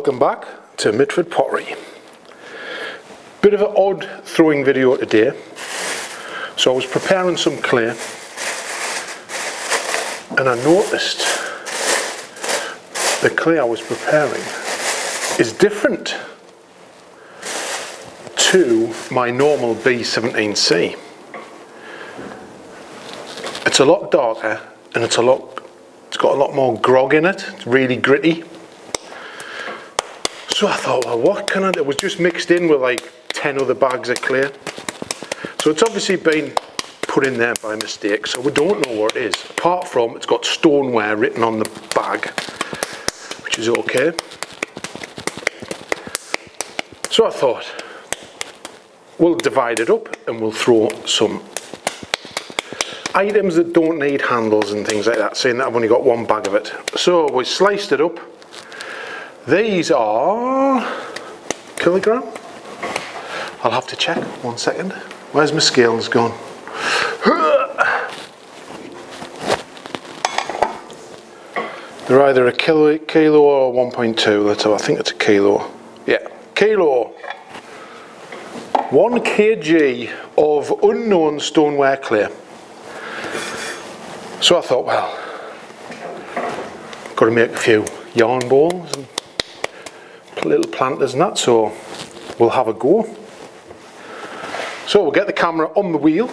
welcome back to Mitford Pottery. Bit of an odd throwing video today. So I was preparing some clay and I noticed the clay I was preparing is different to my normal B17C. It's a lot darker and it's a lot it's got a lot more grog in it. It's really gritty. So I thought, well, what can I do? It was just mixed in with like 10 other bags of clay. So it's obviously been put in there by mistake, so we don't know what it is. Apart from it's got stoneware written on the bag, which is okay. So I thought, we'll divide it up and we'll throw some items that don't need handles and things like that, saying that I've only got one bag of it. So we sliced it up these are kilogram. I'll have to check one second. Where's my scales gone? They're either a kilo, kilo or 1.2. Let's I think it's a kilo. Yeah, kilo. One kg of unknown stoneware clay. So I thought, well, got to make a few yarn bowls and little planters and that, so we'll have a go. So we'll get the camera on the wheel.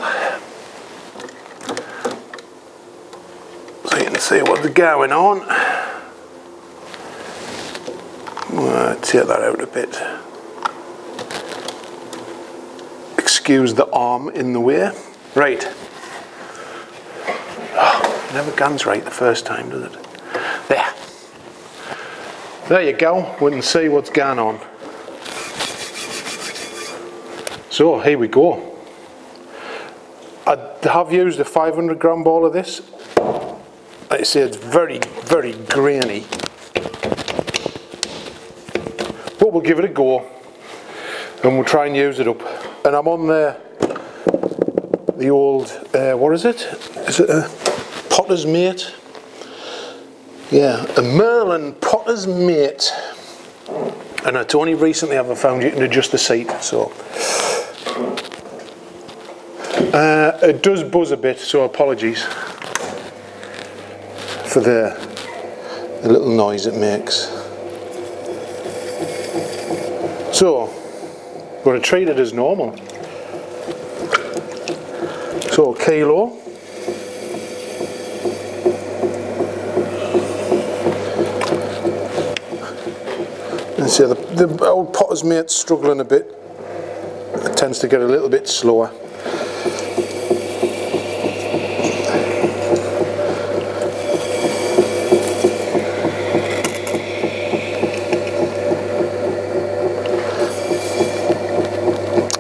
So you can see what's going on. Uh, take that out a bit. Excuse the arm in the way. Right. Oh, never guns right the first time, does it? There. You go, we can see what's going on. So here we go. I have used a 500 gram ball of this. Like I say, it's very, very grainy. But we'll give it a go and we'll try and use it up. And I'm on the, the old, uh, what is it? Is it a Potter's Mate? Yeah, a Merlin Potter's Mate. And it's only recently I've found you can adjust the seat, so. Uh, it does buzz a bit, so apologies for the, the little noise it makes. So, we're going to treat it as normal. So, kilo. The, the old potter's mate's struggling a bit. It tends to get a little bit slower.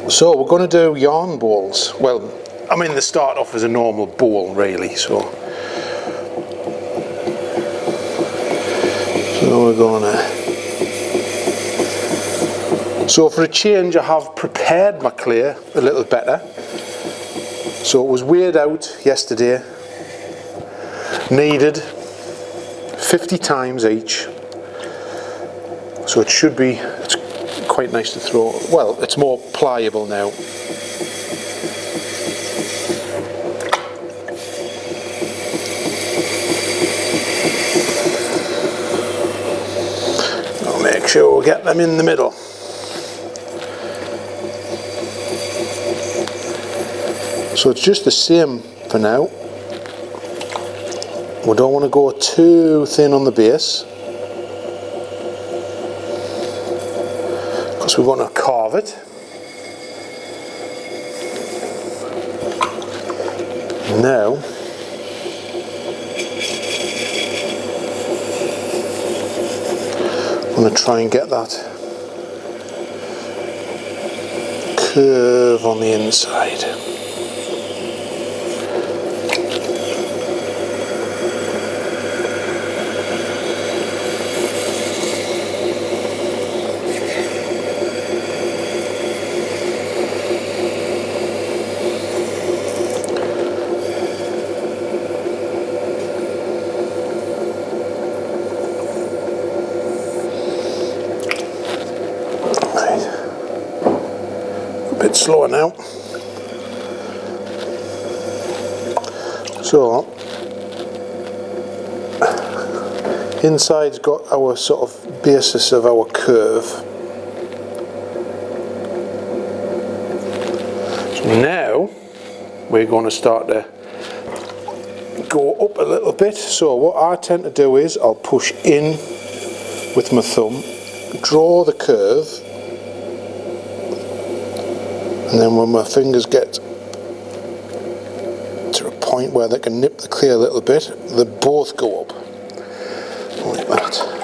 So we're going to do yarn bowls. Well, I mean they start off as a normal ball really, so. So we're going to so for a change I have prepared my clay a little better. So it was weighed out yesterday, kneaded 50 times each. So it should be, it's quite nice to throw, well it's more pliable now. I'll make sure we get them in the middle. So it's just the same for now. We don't want to go too thin on the base because we want to carve it. Now I'm going to try and get that curve on the inside. Slower now. So, inside's got our sort of basis of our curve. So now we're going to start to go up a little bit. So what I tend to do is I'll push in with my thumb, draw the curve, and then when my fingers get to a point where they can nip the clear a little bit, they both go up like that.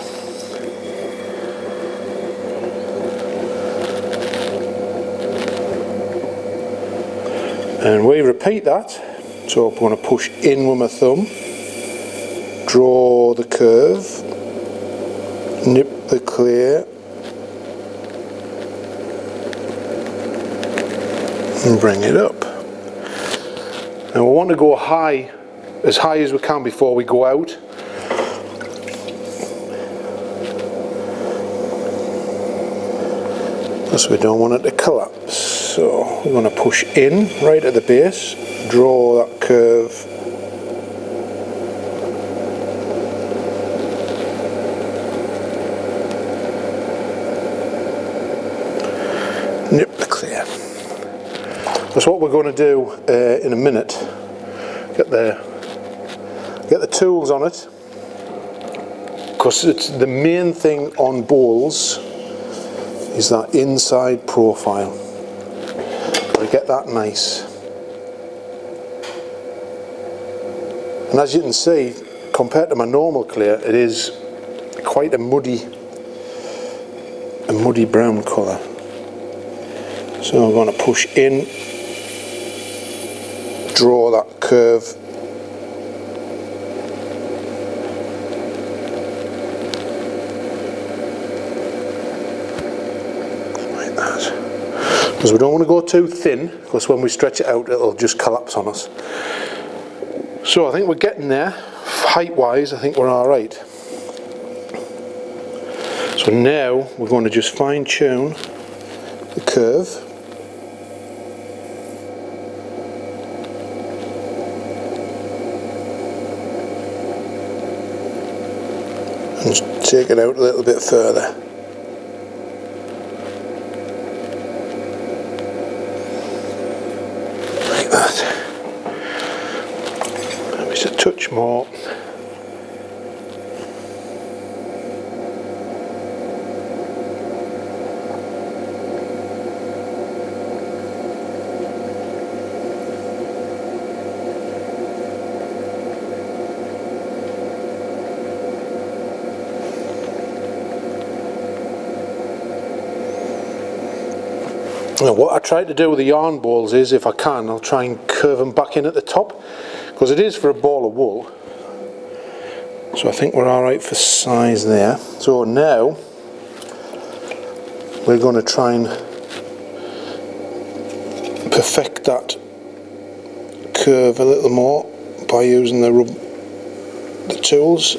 And we repeat that. So I'm going to push in with my thumb, draw the curve, nip the clear, and bring it up. Now we want to go high, as high as we can before we go out. Because we don't want it to collapse. So we're going to push in right at the base, draw that curve nip the clear. That's what we're going to do uh, in a minute. Get the get the tools on it because it's the main thing on balls is that inside profile. Gotta get that nice. And as you can see, compared to my normal clear, it is quite a muddy, a muddy brown colour. So I'm going to push in, draw that curve like that. Because we don't want to go too thin, because when we stretch it out it'll just collapse on us. So I think we're getting there. Height wise, I think we're alright. So now we're going to just fine tune the curve. And just take it out a little bit further. Like that. Maybe just a touch more. Now what I try to do with the yarn bowls is, if I can, I'll try and curve them back in at the top, because it is for a ball of wool. So I think we're alright for size there. So now, we're going to try and perfect that curve a little more by using the rub the tools.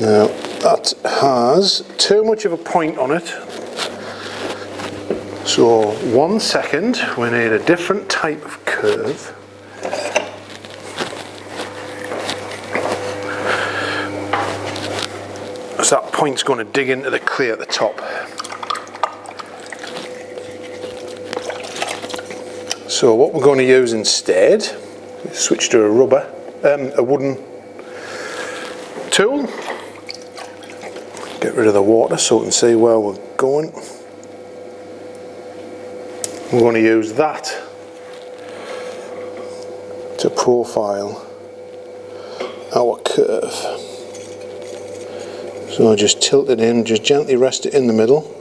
Now that has too much of a point on it so one second, we need a different type of curve. So that point's going to dig into the clay at the top. So what we're going to use instead, switch to a rubber, um, a wooden tool. Get rid of the water so we can see where we're going we're going to use that to profile our curve. So I just tilt it in, just gently rest it in the middle.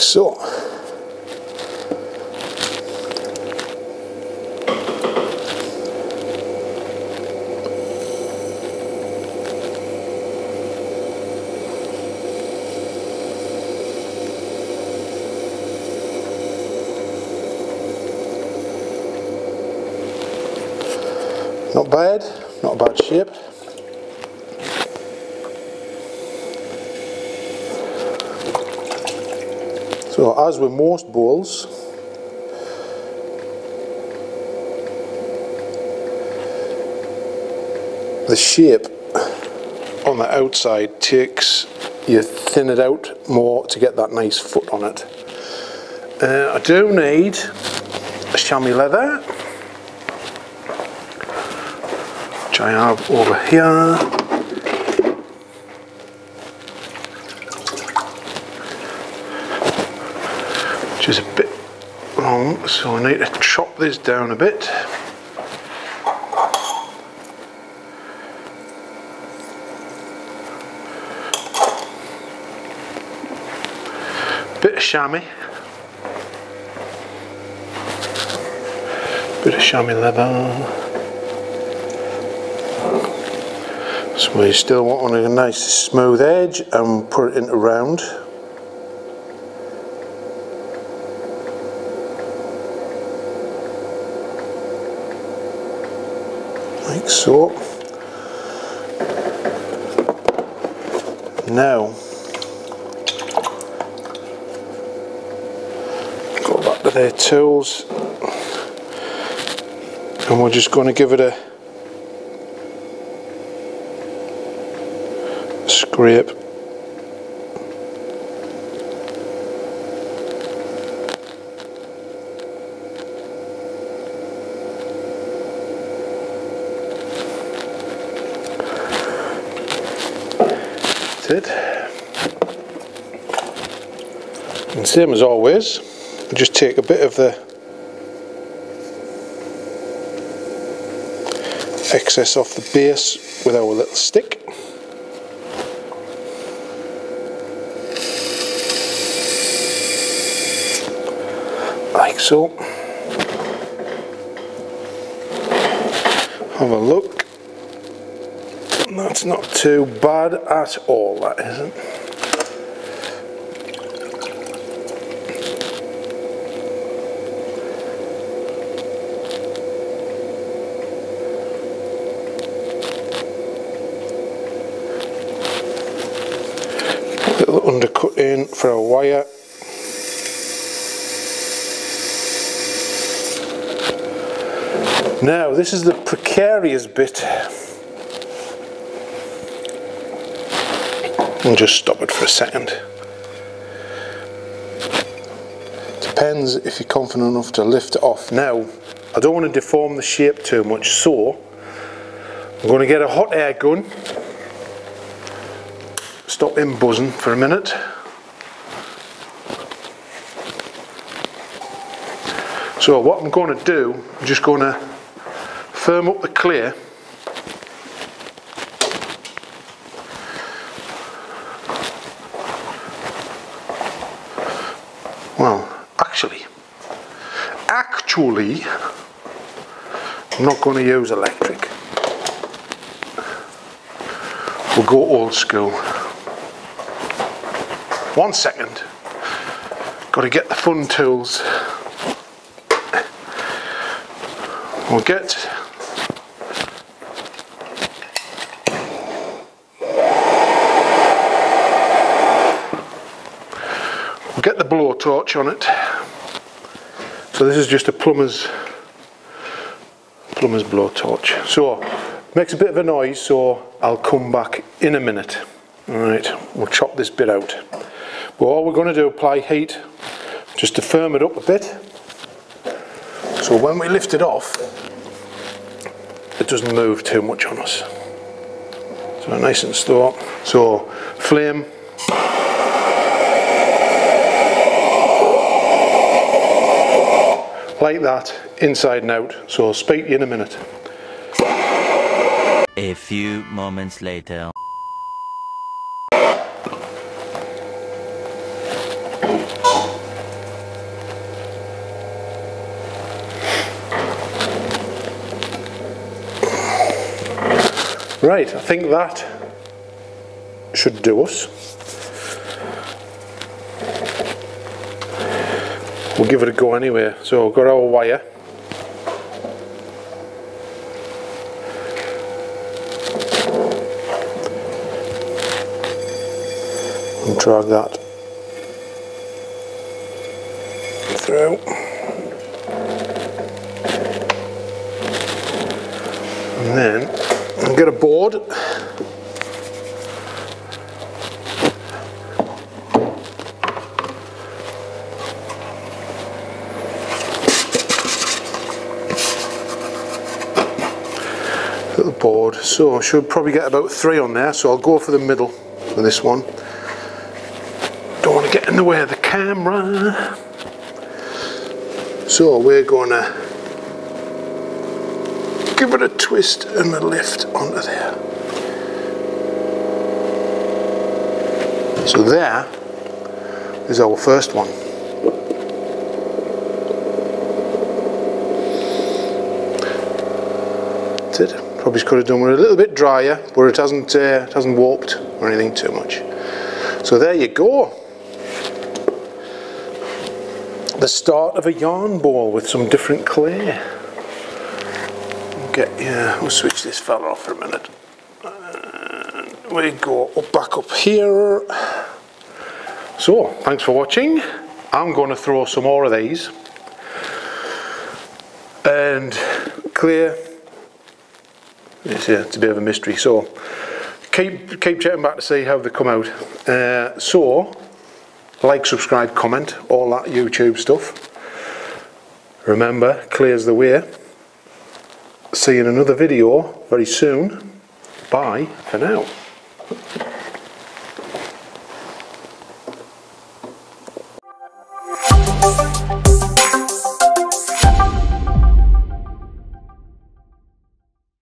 like so. Not bad, not a bad shape. So as with most bowls, the shape on the outside takes, you thin it out more to get that nice foot on it. Uh, I do need a chamois leather, which I have over here. Is a bit long so I need to chop this down a bit. Bit of chamois. Bit of chamois leather. So we still want a nice smooth edge and put it into round like so. Now, go back to their tools and we're just going to give it a scrape it. And same as always, just take a bit of the excess off the base with our little stick. Like so. Have a look. That's not too bad at all, that isn't. Little undercut in for a wire. Now, this is the precarious bit and just stop it for a second. Depends if you're confident enough to lift it off. Now, I don't want to deform the shape too much, so I'm going to get a hot air gun, stop him buzzing for a minute. So what I'm going to do, I'm just going to firm up the clay Well, actually, actually, not going to use electric. We'll go old school. One second. Got to get the fun tools. We'll get We'll get the blowtorch on it. So this is just a plumber's plumber's blowtorch. So makes a bit of a noise, so I'll come back in a minute. Alright, we'll chop this bit out. But all we're going to do apply heat just to firm it up a bit. So when we lift it off, it doesn't move too much on us. So nice and slow. So flame like that, inside and out. So I'll speak to you in a minute. A few moments later. Right, I think that should do us. we'll give it a go anyway. So we've got our wire. And drag that through. And then get a board board, so I should probably get about three on there, so I'll go for the middle for this one. Don't want to get in the way of the camera. So we're going to give it a twist and a lift onto there. So there is our first one. It. Probably could have done with it a little bit drier, but it hasn't uh, it hasn't warped or anything too much. So there you go. The start of a yarn bowl with some different clay. Get yeah, we'll switch this fella off for a minute. And we go up back up here. So, thanks for watching. I'm going to throw some more of these. And clear. It's, yeah, it's a bit of a mystery. So, keep keep checking back to see how they come out. Uh, so, like, subscribe, comment, all that YouTube stuff. Remember, clears the way. See you in another video very soon. Bye for now.